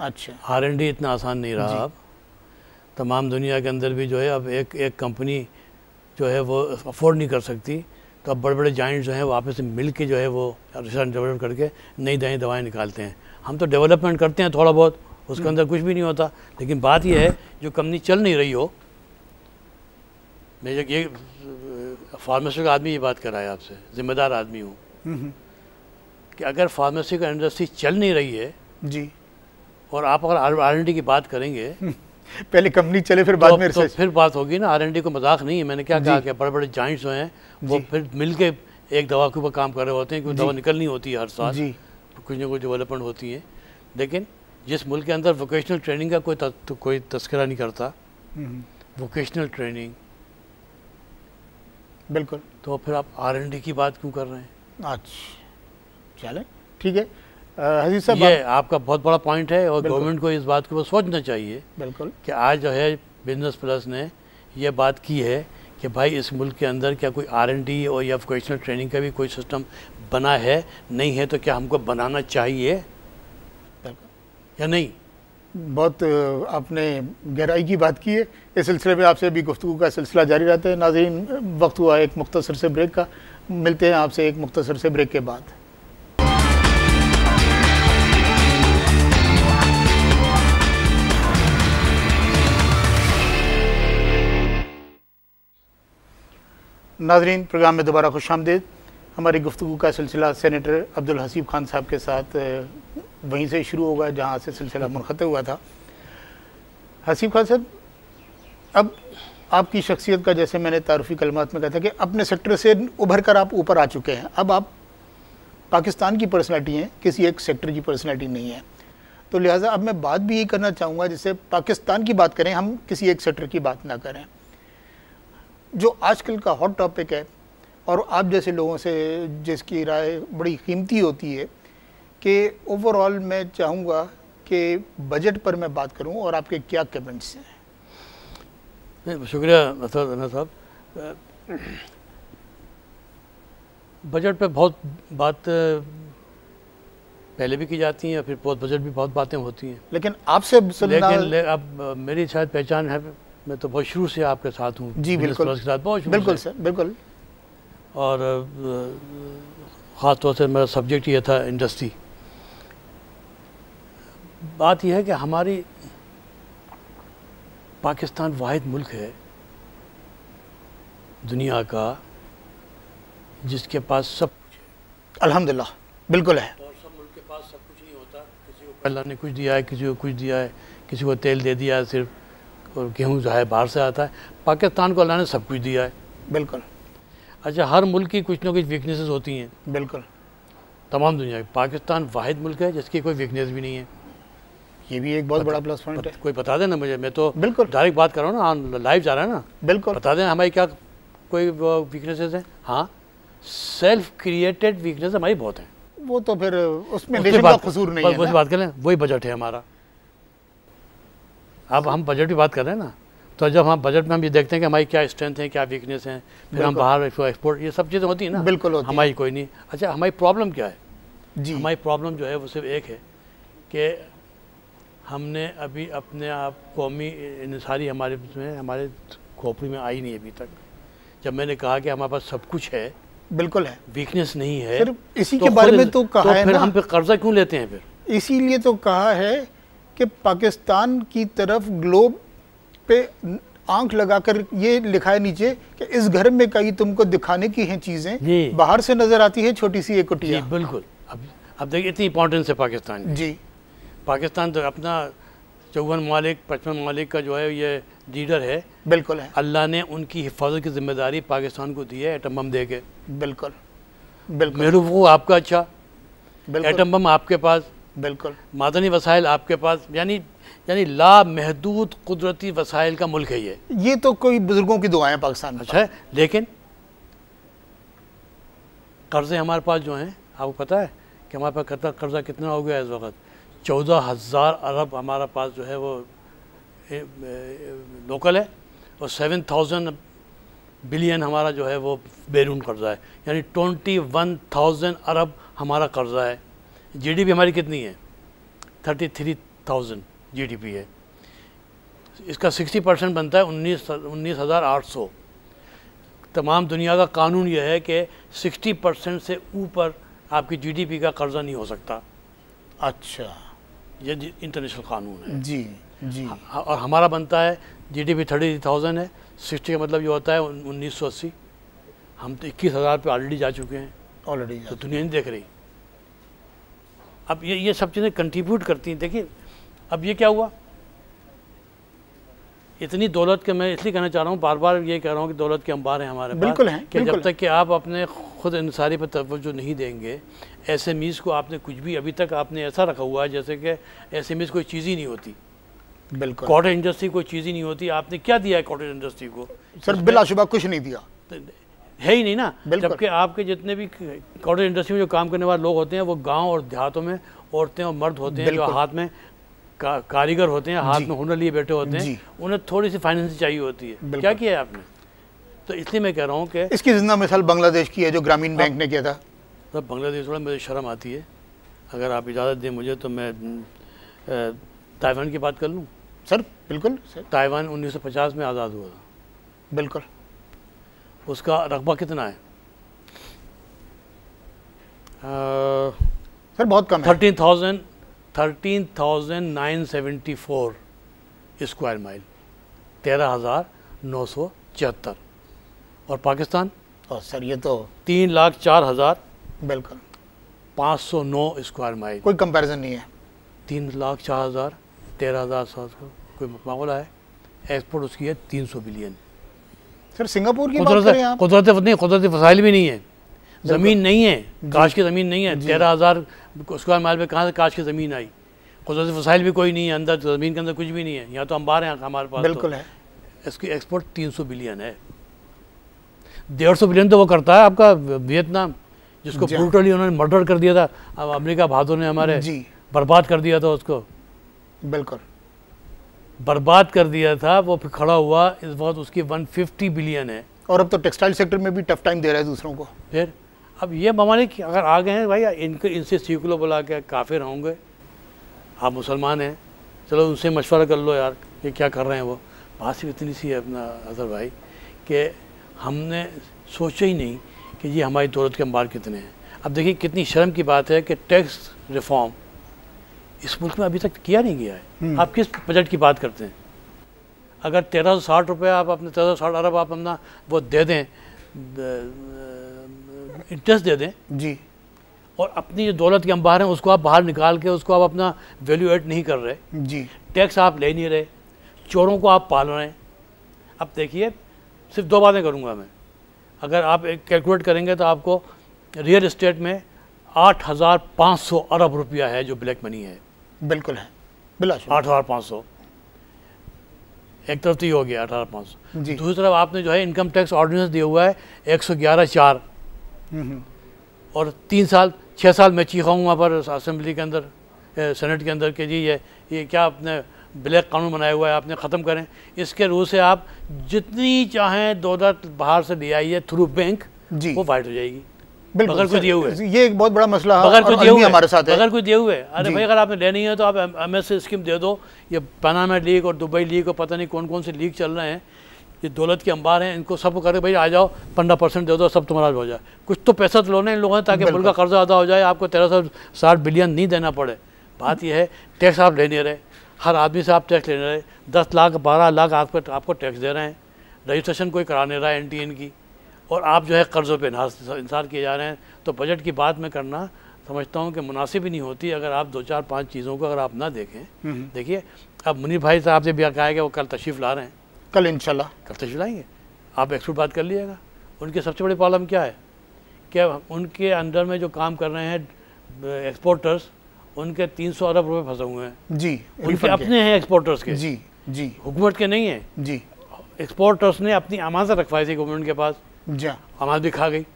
अच्छा। आर एन डी इतना आसान नहीं रहा अब। तमाम दुनिया के अंदर भी जो है अब एक एक कंपनी जो है वो अफोर्ड नहीं कर सकती। तो अब बड़े बड़े जाइंट जो हैं वो आपस में मिल के जो है वो रिसर्च डेवलप करके नई नई दवाएँ निकालते हैं। हम तो डेवलपमेंट करते हैं थोड़ा बहुत उसके अंदर कुछ भी नहीं होता। लेकिन बात यह है जो कंपनी चल नहीं रही हो मैं ये- ये फार्मेसी का आदमी ये बात कर रहा है आपसे जिम्मेदार आदमी हूँ। हम्म, कि अगर फार्मेसी का इंडस्ट्री चल नहीं रही है जी। और आप अगर आर एन डी की बात करेंगे पहले कंपनी चले फिर बाद तो, में तो फिर बात होगी ना आर एन डी को मज़ाक नहीं है। मैंने क्या कहा। कि बड़े बड़े जॉइंट्स जो हैं वो फिर मिल के एक दवा के ऊपर काम कर रहे होते हैं क्योंकि। दवा निकलनी होती है हर साल। कुछ ना कुछ डेवलपमेंट होती है। लेकिन जिस मुल्क के अंदर वोकेशनल ट्रेनिंग का कोई तो कोई तस्करा नहीं करता हम्म, वोकेशनल ट्रेनिंग बिल्कुल। तो फिर आप आर एन डी की बात क्यों कर रहे हैं? अच्छा। चले। ठीक है। हजीज साहब ये आप- आपका बहुत बड़ा पॉइंट है और गवर्नमेंट को इस बात के ऊपर सोचना चाहिए बिल्कुल। कि आज जो है बिज़नेस प्लस ने ये बात की है कि भाई इस मुल्क के अंदर क्या कोई आर एन डी और या वोकेशनल ट्रेनिंग का भी कोई सिस्टम बना है? नहीं है तो क्या हमको बनाना चाहिए? या नहीं? बहुत आपने गहराई की बात की है। इस सिलसिले में आपसे भी गुफ्तु का सिलसिला जारी रहता है। नाजरीन, वक्त हुआ एक मुख्तर से ब्रेक का। मिलते हैं आपसे एक मुख्तर से ब्रेक के बाद। नाजरीन, प्रोग्राम में दोबारा खुश आमदेद। हमारी गुफ्तु का सिलसिला सेनेटर अब्दुल हसीब खान साहब के साथ वहीं से शुरू होगा जहाँ से सिलसिला मुनखत हुआ था। हसीब खान साहब, अब आपकी शख्सियत का जैसे मैंने तारफ़ी कलमात में कहा था कि अपने सेक्टर से उभर कर आप ऊपर आ चुके हैं। अब आप पाकिस्तान की पर्सनैलिटी हैं, किसी एक सेक्टर की पर्सनैलिटी नहीं है। तो लिहाजा अब मैं बात भी यही करना चाहूँगा जैसे पाकिस्तान की बात करें, हम किसी एक सेक्टर की बात ना करें। जो आजकल का हॉट टॉपिक है और आप जैसे लोगों से जिसकी राय बड़ी कीमती होती है कि ओवरऑल मैं चाहूँगा कि बजट पर मैं बात करूँ और आपके क्या कमेंट्स हैं? शुक्रिया नसर साहब। बजट पे बहुत बात पहले भी की जाती हैं फिर बहुत बजट भी बहुत बातें होती हैं। लेकिन आपसे लेकिन ले, अब मेरी शायद पहचान है मैं तो बहुत शुरू से आपके साथ हूँ। जी, बिल्कुल। के साथ बहुत बिल्कुल सर बिल्कुल। और ख़ास तौर से मेरा सब्जेक्ट ये था इंडस्ट्री। बात यह है कि हमारी पाकिस्तान वाद मुल्क है दुनिया का जिसके पास सब अल्हम्दुलिल्लाह बिल्कुल है। और सब मुल्क के पास सब कुछ नहीं होता। किसी को अल्लाह ने कुछ दिया है किसी को कुछ दिया है किसी को तेल दे दिया है सिर्फ़ और गेहूँ जो है बाहर से आता है। पाकिस्तान को अल्लाह ने सब कुछ दिया है। बिल्कुल। अच्छा हर मुल्क की कुछ ना कुछ वीकनेसेस होती हैं। बिल्कुल। तमाम दुनिया की। पाकिस्तान वाहिद मुल्क है जिसकी कोई वीकनेस भी नहीं है। ये भी एक बहुत बड़ा प्लस पॉइंट है। कोई बता देना मुझे मैं तो बिल्कुल। डायरेक्ट बात कर रहा हूँ ना लाइव जा रहा है ना। बिल्कुल। बता देना हमारी क्या कोई वीकनेसेस हैं? हाँ सेल्फ क्रिएटेड वीकनेस हमारी बहुत हैं। वो तो फिर उसमें नेशन का कसूर नहीं है बात करें वही बजट है हमारा। अब हम बजट की बात कर रहे हैं ना तो जब हम बजट में हम ये देखते हैं कि हमारी क्या स्ट्रेंथ है क्या वीकनेस है फिर हम। बाहर एक्सपोर्ट ये सब चीज़ें होती हैं ना। बिल्कुल होती हैं। हमारी कोई नहीं। अच्छा हमारी प्रॉब्लम क्या है? जी। हमारी प्रॉब्लम जो है वो सिर्फ़ एक है कि हमने अभी अपने आप कौमी इंसारी हमारे में हमारे खोपड़ी में आई नहीं अभी तक। जब मैंने कहा कि हमारे पास सब कुछ है बिल्कुल है। वीकनेस नहीं है सिर्फ़ इसी तो के बारे में तो कहा है फिर हम पे कर्जा क्यों लेते हैं फिर? इसीलिए तो कहा है कि पाकिस्तान की तरफ़ ग्लोब पे आँख लगाकर ये लिखा है नीचे कि इस घर में कई तुमको दिखाने की हैं चीज़ें बाहर से नज़र आती है छोटी सी एक कुटिया बिल्कुल। अब अब देखिए इतनी इंपॉर्टेंस है पाकिस्तान जी। पाकिस्तान तो अपना चौवन मालिक पचपन मालिक का जो है ये लीडर है। बिल्कुल है। अल्लाह ने उनकी हिफाजत की ज़िम्मेदारी पाकिस्तान को दी है एटम बम दे के बिल्कुल। बिल्कुल। मेरू वो आपका अच्छा। एटम बम आपके पास। बिल्कुल। मादनी वसाइल आपके पास। यानी यानी ला महदूद कुदरती वसाइल का मुल्क है ये। ये तो कोई बुज़ुर्गों की दुआएँ पाकिस्तान में। अच्छा है लेकिन कर्ज़े हमारे पास जो हैं आपको पता है कि हमारे पास कर्जा कर्जा कितना हो गया इस वक्त? चौदह हज़ार अरब हमारा पास जो है वो ए, ए, लोकल है और सेवन थाउज़ेंड बिलियन हमारा जो है वो बैरून कर्जा है। यानी ट्वेंटी वन थाउज़ेंड अरब हमारा कर्जा है। जीडीपी हमारी कितनी है? Thirty three thousand. जीडीपी है। इसका सिक्सटी परसेंट बनता है उन्नीस उन्नीस हज़ार आठ सौ। तमाम दुनिया का कानून यह है कि 60 परसेंट से ऊपर आपकी जीडीपी का कर्जा नहीं हो सकता। अच्छा। ये इंटरनेशनल कानून है। जी जी। और हमारा बनता है जीडीपी थर्टी थाउज़ेंड है। सिक्सटी का मतलब ये होता है उन्नीस सौ अस्सी। हम तो इक्कीस हज़ार पे ऑलरेडी जा चुके हैं। ऑलरेडी तो दुनिया नहीं देख रही। अब ये ये सब चीज़ें कंट्रीब्यूट करती हैं। देखिए अब ये क्या हुआ? इतनी दौलत के मैं इसलिए कहना चाह रहा हूँ बार बार ये कह रहा हूँ कि दौलत के अंबार हैं हमारे पास। बिल्कुल हैं, कि जब तक कि आप अपने खुद इंसारी पर तवज्जो नहीं देंगे एस एम को आपने कुछ भी अभी तक आपने ऐसा रखा हुआ है जैसे कि एस एम कोई चीज़ ही नहीं होती। बिल्कुल। कॉटेज इंडस्ट्री कोई चीज़ ही नहीं होती। आपने क्या दिया है कॉटेज इंडस्ट्री को? सर बिलाशुबा कुछ नहीं दिया। है ही नहीं ना। जबकि आपके जितने भी कॉटन इंडस्ट्री में जो काम करने वाले लोग होते हैं वो गाँव और देहातों में औरतें और मर्द होते हैं जो हाथ में का, कारीगर होते हैं हाथ में हुनर लिए बैठे होते हैं उन्हें थोड़ी सी फाइनेंस चाहिए होती है। क्या किया है आपने? तो इसलिए मैं कह रहा हूँ कि इसकी ज़िंदा मिसाल बांग्लादेश की है जो ग्रामीण बैंक ने किया था। सर बांग्लादेश थोड़ा मुझे शर्म आती है। अगर आप इजाज़त दें मुझे तो मैं ताइवान की बात कर लूँ? सर बिल्कुल सर। ताइवान 1950 में आज़ाद हुआ था। बिल्कुल। उसका रकबा कितना है? आ, सर बहुत कम है। Thirteen thousand thirteen thousand nine seventy four square mile तेरह हज़ार नौ सौ छिहत्तर। और पाकिस्तान? और सर ये तो तीन लाख चार हज़ार बिल्कुल। पाँच सौ नौ स्क्वायर माइल कोई कंपैरिजन नहीं है। तीन लाख चार हज़ार तेरह हज़ार सात सौ। कोई मामला है? एक्सपोर्ट उसकी है तीन सौ बिलियन सर सिंगापुर की बात कुदरत करें आप। कुदरत नहीं कुदरती वसाइल भी नहीं है। ज़मीन नहीं है काश की ज़मीन नहीं है। तेरह हज़ार स्क्वायर माइल में कहाँ से काश की ज़मीन आई। कुदरती वसाइल भी कोई नहीं है अंदर ज़मीन के अंदर कुछ भी नहीं है। यहाँ तो अंबार हैं हमारे पास तो। बिल्कुल है। इसकी एक्सपोर्ट 300 बिलियन है। डेढ़ सौ बिलियन तो वो करता है आपका वियतनाम जिसको। ब्रूटली उन्होंने मर्डर कर दिया था। अब अमेरिका बहादुर ने हमारे बर्बाद कर दिया था उसको। बिल्कुल। बर्बाद कर दिया था वो फिर खड़ा हुआ इस वक्त उसकी 150 बिलियन है। और अब तो टेक्सटाइल सेक्टर में भी टफ टाइम दे रहा है दूसरों को। फिर? अब ये ममालिक अगर आ गए हैं भाई इनके इनसे सीख लो बुला के काफिर होंगे। आप मुसलमान हैं। चलो उनसे मशवरा कर लो यार ये क्या कर रहे हैं वो? बात सिर्फ़ इतनी सी है अपना अजहर भाई कि हमने सोचा ही नहीं कि ये हमारी दौलत के अंबार कितने हैं। अब देखिए कितनी शर्म की बात है कि टैक्स रिफॉर्म इस मुल्क में अभी तक किया नहीं गया है। आप किस बजट की बात करते हैं? अगर तेरह सौ साठ रुपये आप अपने तेरह सौ साठ अरब आप अपना वो दे दें इंटरेस्ट दे दें। जी। और अपनी जो दौलत के अंबार हैं उसको आप बाहर निकाल के उसको आप अपना वैल्यू एड नहीं कर रहे। जी। टैक्स आप ले नहीं रहे। चोरों को आप पाल रहे हैं। अब देखिए सिर्फ़ दो बातें करूँगा मैं। अगर आप एक कैलकुलेट करेंगे तो आपको रियल इस्टेट में आठ हज़ार पाँच सौ अरब रुपया है जो ब्लैक मनी है। बिल्कुल है। बिला आठ हज़ार पाँच सौ। एक तरफ़ तो ये हो गया अठारह पाँच सौ। जी। दूसरी तरफ़ आपने जो है इनकम टैक्स ऑर्डिनेंस दिया हुआ है एक सौ ग्यारह चार। और तीन साल छः साल मैं चीखा हूँ वहाँ पर असम्बली के अंदर सेनेट के अंदर कि जी ये ये क्या आपने ब्लैक कानून बनाया हुआ है आपने ख़त्म करें। इसके रू से आप जितनी चाहें दौलत बाहर से ले आइए थ्रू बैंक जी। वो वाइट हो जाएगी। बिल्कुल कोई सर, दिए हुए। ये एक बहुत बड़ा मसला बगैर कुछ दिए हुए हमारे साथ है। बगैर कोई दिए हुए। अरे भाई अगर आपने लेनी है तो आप एम एस स्कीम दे दो। ये पनामा लीग और दुबई लीग और पता नहीं कौन कौन से लीग चल रहे हैं। ये दौलत के अंबार हैं इनको सब करे भाई आ जाओ पंद्रह परसेंट दे दो सब तुम्हारा हो जाए। कुछ तो पैसा तो लो ना इन लोगों ने ताकि मुल्क का कर्जा अदा हो जाए आपको तेरह सौ साठ बिलियन नहीं देना पड़े। बात यह है टैक्स आप ले नहीं रहे। हर आदमी से आप टैक्स ले रहे। दस लाख बारह लाख आपको आपको टैक्स दे रहे हैं। रजिस्ट्रेशन कोई करा नहीं रहा है एन की। और आप जो है कर्ज़ों पर इंसार किए जा रहे हैं। तो बजट की बात में करना समझता हूँ कि मुनासिब ही नहीं होती अगर आप दो चार पाँच चीज़ों को अगर आप ना देखें। देखिए अब मुनीर भाई साहब से भी कहा है कि वो कल तशरीफ़ ला रहे हैं। कल इनशाला कल तशरीफ़ चलाएँगे आप एक्सपर्ट बात कर लीजिएगा। उनके सबसे बड़ी प्रॉब्लम क्या है? क्या उनके अंडर में जो काम कर रहे हैं एक्सपोर्टर्स उनके 300 अरब रुपये फंसे हुए हैं। जी उनके अपने हैं एक्सपोर्टर्स के। जी जी। हुकूमत के नहीं हैं। जी। एक्सपोर्टर्स ने अपनी अमानत रखवाई थी गवर्नमेंट के पास। जी अमानत भी खा गई।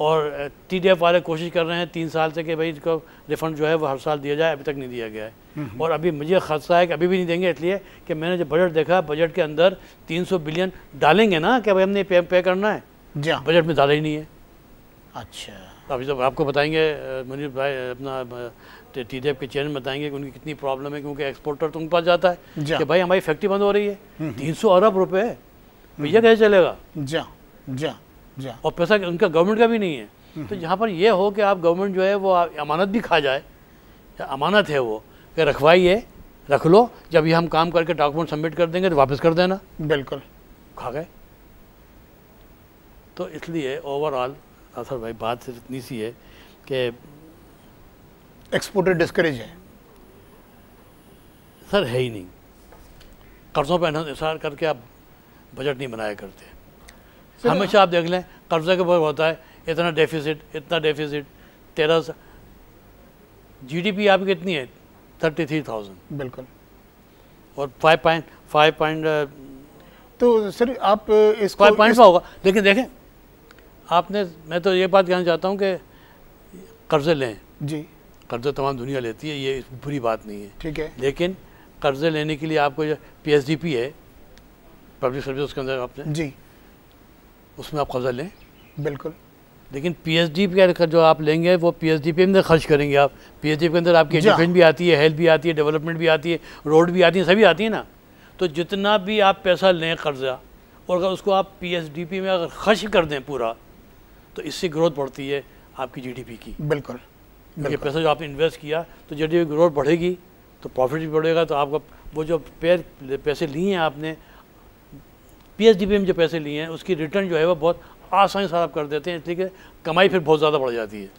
और टी डी एफ़ वाले कोशिश कर रहे हैं तीन साल से कि भाई इसको रिफंड जो है वो हर साल दिया जाए अभी तक नहीं दिया गया है। और अभी मुझे खदशा है कि अभी भी नहीं देंगे इसलिए कि मैंने जब बजट देखा बजट के अंदर 300 बिलियन डालेंगे ना कि भाई हमने पे, पे करना है जा बजट में डाला ही नहीं है। अच्छा। अभी जब आपको बताएँगे मुनीर भाई अपना टी डी एफ़ के चेयरमैन बताएँगे कि उनकी कितनी प्रॉब्लम है क्योंकि एक्सपोर्टर तो उनके पास जाता है कि भाई हमारी फैक्ट्री बंद हो रही है तीन सौ अरब रुपये भैया कैसे चलेगा? जा जा जा और पैसा उनका गवर्नमेंट का भी नहीं है। तो जहाँ पर ये हो कि आप गवर्नमेंट जो है वो अमानत भी खा जाए या अमानत है वो कि रखवाइए रख लो जब ये हम काम करके डॉक्यूमेंट सबमिट कर देंगे तो वापस कर देना। बिल्कुल। खा गए। तो इसलिए ओवरऑल असर भाई बात सिर्फ़ इतनी सी है कि एक्सपोर्टर डिस्करेज है। सर है ही नहीं। कर्ज़ों पर इंसार करके आप बजट नहीं बनाया करते। हमेशा आप देख लें कर्जे के ऊपर होता है इतना डेफिसिट इतना डेफिसिट तेरह जी डी पी आपकी कितनी है? थर्टी थ्री थाउज़ेंड बिल्कुल। और फाइव पॉइंट फाइव पॉइंट तो सर आप इसको फाइव पॉइंट इस- होगा लेकिन देखें आपने मैं तो ये बात कहना चाहता हूँ कि कर्ज़े लें। जी। कर्ज़े तमाम दुनिया लेती है ये बुरी बात नहीं है। ठीक है। लेकिन कर्ज़े लेने के लिए आपको जो पी एस डी पी है पब्लिक सर्विस के अंदर आपने। जी। उसमें आप कर्ज़ा लें? बिल्कुल। लेकिन पी एच डी का जो आप लेंगे वो पी एच डी के अंदर खर्च करेंगे आप। पी एच डी के अंदर आपकी। एजुकेशन भी आती है हेल्थ भी आती है डेवलपमेंट भी आती है रोड भी आती है सभी आती है ना? तो जितना भी आप पैसा लें कर्जा और अगर उसको आप पी एच डी पी में अगर खर्च कर दें पूरा तो इससे ग्रोथ बढ़ती है आपकी जी डी पी की। बिल्कुल बिल्कुल। पैसा जो आपने इन्वेस्ट किया तो जी डी पी ग्रोथ बढ़ेगी तो प्रॉफिट भी बढ़ेगा तो आपका वो जो पे पैसे लिए हैं आपने पी एच डी पी में जो पैसे लिए हैं उसकी रिटर्न जो है वो बहुत आसानी से आप कर देते हैं इसलिए कि कमाई फिर बहुत ज़्यादा बढ़ जाती है।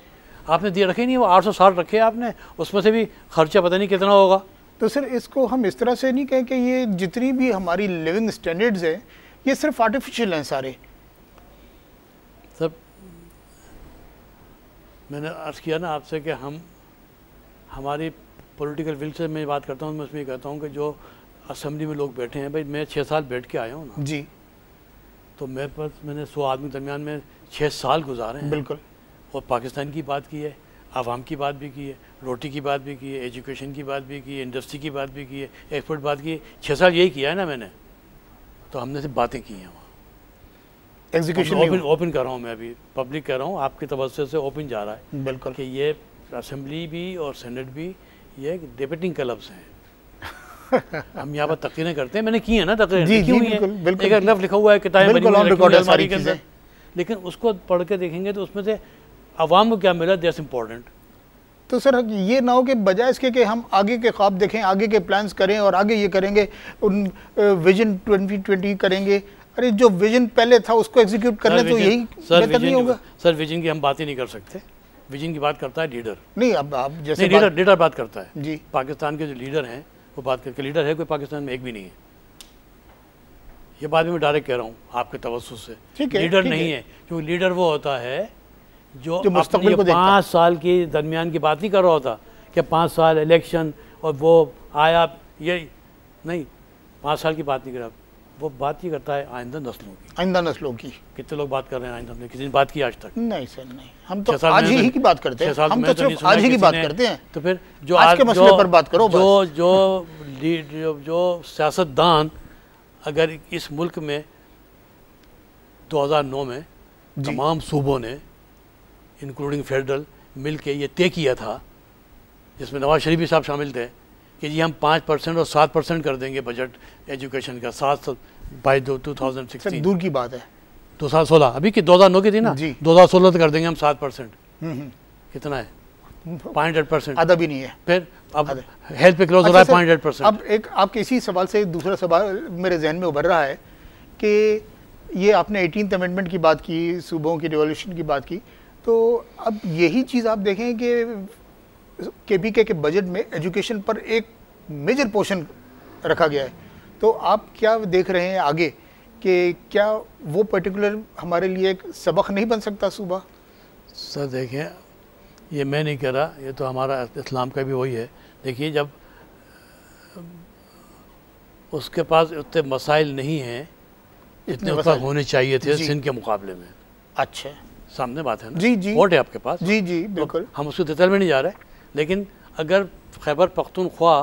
आपने दिए रखे नहीं वो आठ सौ साठ रखे आपने उसमें से भी खर्चा पता नहीं कितना होगा। तो सर इसको हम इस तरह से नहीं कहें कि ये जितनी भी हमारी लिविंग स्टैंडर्ड्स हैं ये सिर्फ़ आर्टिफिशियल हैं सारे। सब मैंने अर्ज़ किया ना आपसे कि हम हमारी पॉलिटिकल विल से मैं बात करता हूँ मैं उसमें कहता हूँ कि जो असेंबली में लोग बैठे हैं भाई मैं छः साल बैठ के आया हूँ ना। जी। तो मेरे पास मैंने सौ आदमी दरमियान में छः साल गुजारे हैं। बिल्कुल। और पाकिस्तान की बात की है आवाम की बात भी की है रोटी की बात भी की है एजुकेशन की बात भी की है इंडस्ट्री की बात भी की है एक्सपोर्ट बात की है। छः साल यही किया है ना मैंने। तो हमने सिर्फ़ बातें की हैं वहाँ। एग्जीक्यूशन ओपन ओपन कर रहा हूँ मैं अभी। पब्लिक कह रहा हूँ आपके तवस्से से ओपन जा रहा है। बिल्कुल। कि ये असम्बली भी और सेनेट भी ये डिबेटिंग क्लब्स हैं। (laughs) हम यहाँ पर तकरीरें करते हैं। मैंने की है ना तकरीरें। जी, जी, बिल्कुल, बिल्कुल। एक लफ्ज़ लिखा हुआ है किताबें बनी हुई हैं, लेकिन उसको पढ़ के देखेंगे तो उसमें से आवाम को क्या मिला? दैट्स इम्पोर्टेंट तो सर ये ना हो कि बजाय इसके कि हम आगे के ख्वाब देखें आगे के प्लान्स करें और आगे ये करेंगे उन विजन ट्वेंटी ट्वेंटी करेंगे। अरे जो विजन पहले था उसको एग्जीक्यूट करने तो यही बेहतर नहीं होगा। सर विजन की हम बात ही नहीं कर सकते। विजन की बात करता है लीडर नहीं अब आप जैसे लीडर लीडर बात करता है। जी। पाकिस्तान के जो लीडर हैं वो बात करके लीडर है कोई पाकिस्तान में एक भी नहीं है। ये बात भी मैं डायरेक्ट कह रहा हूँ आपके तवसु से। ठीक है, लीडर ठीक नहीं है। है क्योंकि लीडर वो होता है जो, जो अपने पाँच साल के दरमियान की बात नहीं कर रहा होता कि पाँच साल इलेक्शन और वो आया ये नहीं पाँच साल की बात नहीं कर रहा। वो बात ही करता है आइंदा नस्लों की। आइंदा नस्लों की। कितने लोग बात कर रहे हैं आइंदा ने किसी ने बात की आज तक? नहीं सर नहीं। हम तो आज मैंने ही तो- की बात करते हैं। हम तो सिर्फ़ आज ही की बात करते हैं। तो फिर जो आज के मसले पर बात करो जो जो लीड- जो, जो सियासतदान अगर इस मुल्क में 2009 में तमाम सूबों ने इंक्लूडिंग फेडरल मिल के ये तय किया था जिसमें नवाज़ शरीफ भी साहब शामिल थे कि जी हम पाँच परसेंट और सात परसेंट कर देंगे बजट एजुकेशन का सात बाई दो टू थाउज़ेंड सिक्सटीन दूर की बात है। दो हज़ार सोलह। अभी की दो हज़ार नौ की थी ना? जी। दो हज़ार सोलह तक कर देंगे हम सात परसेंट। हम्म, हम्म। कितना है? पाँच हंड्रेड परसेंट। आधा भी नहीं है। फिर अब हेल्थ पे क्लोज हो अच्छा रहा है पाँच हंड्रेड परसेंट। अब एक आपके इसी सवाल से दूसरा सवाल मेरे जहन में उभर रहा है कि ये आपने एटीन अमेंडमेंट की बात की सूबों की रिवॉल्यूशन की बात की तो अब यही चीज़ आप देखें कि के पी के के बजट में एजुकेशन पर एक मेजर पोर्शन रखा गया है। तो आप क्या देख रहे हैं आगे कि क्या वो पर्टिकुलर हमारे लिए एक सबक नहीं बन सकता सूबा सर देखें ये मैं नहीं कह रहा ये तो हमारा इस्लाम का भी वही है। देखिए जब उसके पास उतने मसाइल नहीं हैं इतने उसका होने चाहिए थे सिंध के मुकाबले में। अच्छा। सामने बात है ना? जी, जी। वोट है आपके पास? जी जी बिल्कुल तो बिल्कुल। हम उसको डिटेल में नहीं जा रहे। लेकिन अगर खैबर पख्तूनख्वा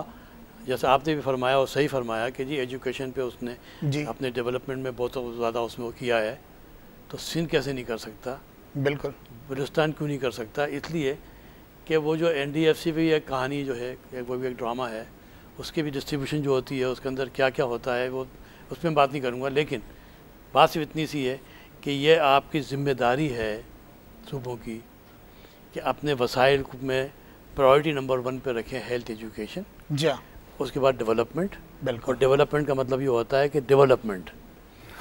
जैसे आपने भी फरमाया और सही फरमाया कि जी एजुकेशन पे उसने जी। अपने डेवलपमेंट में बहुत ज़्यादा उसमें वो किया है तो सिंध कैसे नहीं कर सकता? बिल्कुल। बलुस्तान क्यों नहीं कर सकता? इसलिए कि वो जो एन डी एफ़ सी भी एक कहानी जो है एक वो भी एक ड्रामा है उसकी भी डिस्ट्रीब्यूशन जो होती है उसके अंदर क्या क्या होता है वो उसमें बात नहीं करूँगा लेकिन बात सिर्फ़ इतनी सी है कि ये आपकी ज़िम्मेदारी है सूबों की कि अपने वसाइल में प्रायोरिटी नंबर वन पे रखें हेल्थ एजुकेशन जा उसके बाद डेवलपमेंट बिल्कुल। और डेवलपमेंट का मतलब ये होता है कि डेवलपमेंट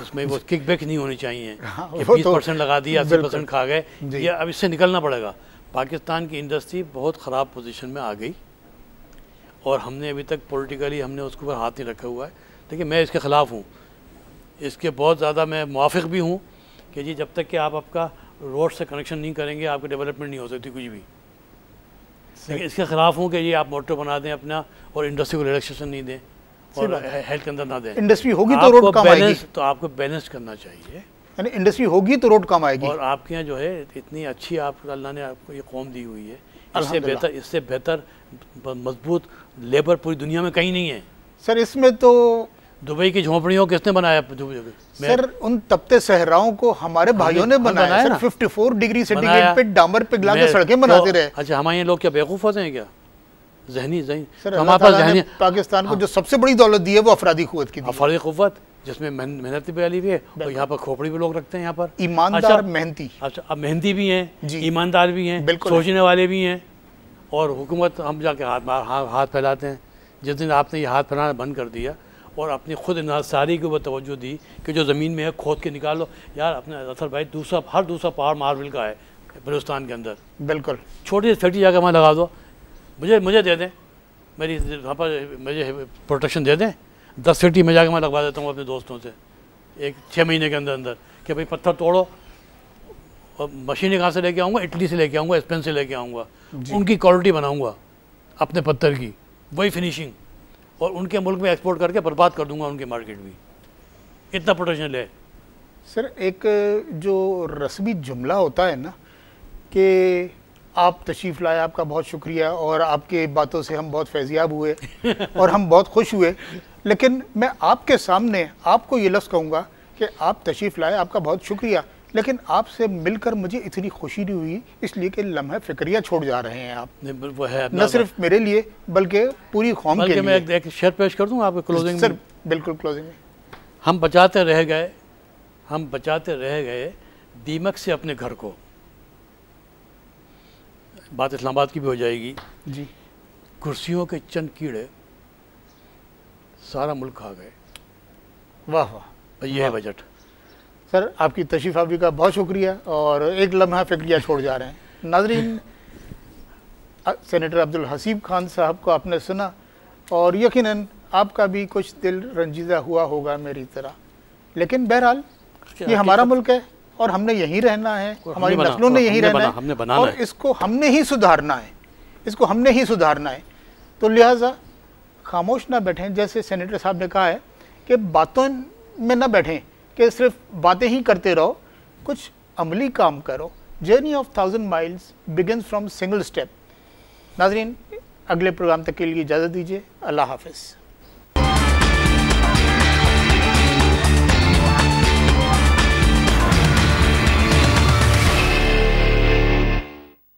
उसमें वो किक बैक नहीं होनी चाहिए हाँ, कि बीस तो- परसेंट लगा दिया अस्सी परसेंट खा गए। ये अब इससे निकलना पड़ेगा। पाकिस्तान की इंडस्ट्री बहुत ख़राब पोजीशन में आ गई और हमने अभी तक पॉलिटिकली हमने उसके ऊपर हाथ नहीं रखा हुआ है। देखिए मैं इसके ख़िलाफ़ हूँ। इसके बहुत ज़्यादा मैं मुआफ़ भी हूँ कि जी जब तक कि आप आपका रोड से कनेक्शन नहीं करेंगे आपकी डेवलपमेंट नहीं हो सकती कुछ भी। लेकिन इसके ख़िलाफ़ हूँ कि ये आप मोटर बना दें अपना और इंडस्ट्री को रिलैक्सेशन नहीं दें और हेल्थ के अंदर ना दें। इंडस्ट्री होगी तो रोड काम आएगी। बैलेंस तो आपको बैलेंस करना चाहिए। यानी इंडस्ट्री होगी तो रोड काम आएगी। और आपके यहाँ जो है इतनी अच्छी आप अल्लाह ने आपको ये कौम दी हुई है। इससे बेहतर इससे बेहतर मज़बूत लेबर पूरी दुनिया में कहीं नहीं है। सर इसमें तो दुबई की झोंपड़ियों किसने बनाया? सर उन तपते सहराओं को हमारे भाइयों ने बनाया। बनाया सर 54 डिग्री सेंटीग्रेड पे डामर पिघला के सड़कें बनाते तो- रहे। अच्छा हमारे लोग क्या बेवकूफ़ होते हैं क्या? जहनी जहनी सर हमारे पास जहनी पाकिस्तान को जो सबसे बड़ी दौलत दी है वो अफरादी कुवत की दी है। अफारी क़ुव्वत जिसमें मेहन- मेहनत भी वाली भी है और यहाँ पर खोपड़ी भी लोग रखते हैं यहाँ पर। ईमानदार अच्छा, मेहनती। अच्छा अब मेहंदी भी हैं ईमानदार भी हैं सोचने वाले भी हैं और हुकूमत हम जाके हाथ हाथ फैलाते हैं। जिस दिन आपने ये हाथ फैलाना बंद कर दिया और अपनी खुद इन्सारी के ऊपर तोज्जो दी कि जो ज़मीन में है खोद के निकालो। यार अपने असल भाई दूसरा हर दूसरा पहाड़ मार्बल का है बलुस्तान के अंदर। बिल्कुल। छोटी सी फैक्ट्री जाकर वहाँ लगा दो। मुझे मुझे दे दें। मेरी वहाँ पर मुझे प्रोटेक्शन दे दें। दस फैक्ट्री में जाकर मैं लगवा देता हूँ अपने दोस्तों से एक छः महीने के अंदर अंदर। कि भाई पत्थर तोड़ो। और मशीनें कहाँ से लेके आऊँगा? इटली से लेके आऊँगा स्पेन से लेके आऊँगा। उनकी क्वालिटी बनाऊँगा अपने पत्थर की। वही फिनिशिंग। और उनके मुल्क में एक्सपोर्ट करके बर्बाद कर दूँगा उनके मार्केट भी। इतना प्रोटेक्शन है सर एक जो रस्मी जुमला होता है ना कि आप तशरीफ़ लाए आपका बहुत शुक्रिया और आपके बातों से हम बहुत फैजियाब हुए (laughs) और हम बहुत खुश हुए। लेकिन मैं आपके सामने आपको ये लफ्ज़ कहूँगा कि आप तशरीफ़ लाए आपका बहुत शुक्रिया। लेकिन आपसे मिलकर मुझे इतनी खुशी नहीं हुई इसलिए कि लम्हे फिक्रिया छोड़ जा रहे हैं आप। वो है न सिर्फ़ मेरे लिए बल्कि पूरी कौम के बल्कि मैं एक, एक शेयर पेश कर दूँ आपके क्लोजिंग सर बिल्कुल क्लोजिंग में। हम बचाते रह गए हम बचाते रह गए दीमक से अपने घर को। बात इस्लामाबाद की भी हो जाएगी। जी। कुर्सियों के चंद कीड़े सारा मुल्क खा गए। वाह वाह। और ये है बजट। सर आपकी तशरीफ़ आवी का बहुत शुक्रिया और एक लम्हा फिक्रिया छोड़ जा रहे हैं। नाजरीन सेनेटर अब्दुल हसीब खान साहब को आपने सुना और यकीनन आपका भी कुछ दिल रंजीदा हुआ होगा मेरी तरह। लेकिन बहरहाल ये हमारा मुल्क है और हमने यहीं रहना है हमारी नस्लों ने यहीं रहना बना- है हमने बनाना और। इसको हमने ही सुधारना है इसको हमने ही सुधारना है। तो लिहाजा खामोश ना बैठें जैसे सेनेटर साहब ने कहा है कि बातों में ना बैठें कि सिर्फ़ बातें ही करते रहो, कुछ अमली काम करो। Journey of thousand miles begin from single step नाजरीन, अगले प्रोग्राम तक के लिए इजाज़त दीजिए। अल्लाह हाफिज़।